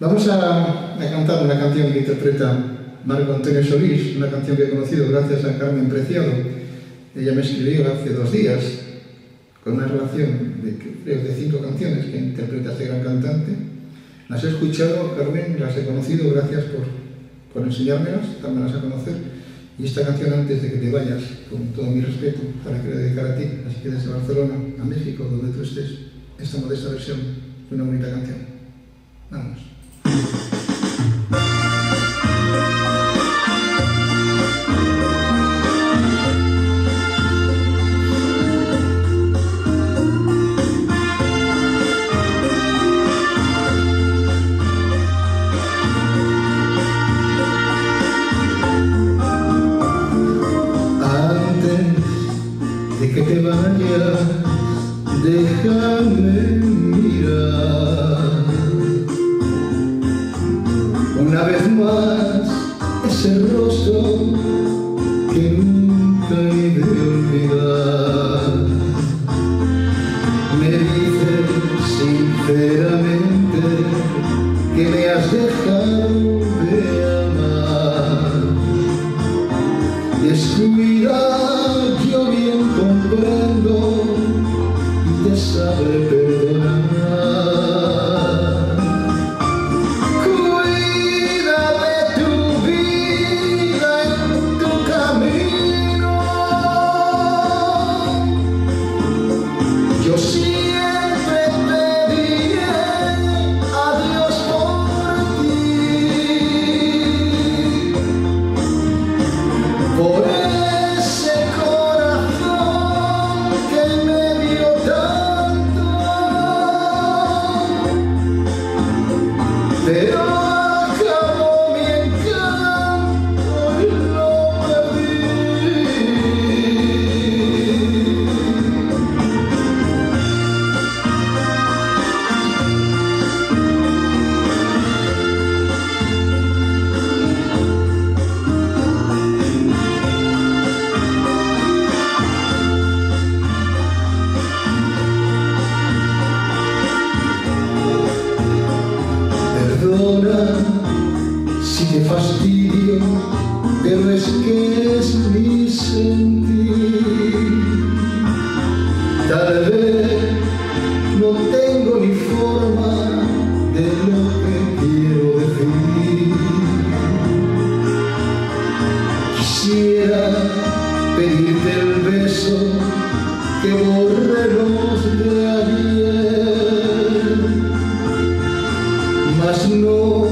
Vamos a, cantar una canción que interpreta Marco Antonio Solís, una canción que he conocido gracias a Carmen Preciado. Ella me escribió hace dos días con una relación de, creo, de cinco canciones que interpreta este gran cantante. Las he escuchado, Carmen, las he conocido, gracias por, por enseñármelas, dármelas a conocer. Y esta canción, antes de que te vayas, con todo mi respeto, para que la dedicar a ti, así que desde Barcelona a México, donde tú estés, esta modesta versión de una bonita canción. Vamos. De que te vayas, déjame mirar una vez más ese rostro que nunca he de olvidar. Me dices sinceramente que me has dejado de amar. Descuida, y si te fastidio verás que es mi sentir. Tal vez no tengo ni forma de lo que quiero decir. Quisiera pedirte el beso que borremos de ayer mas no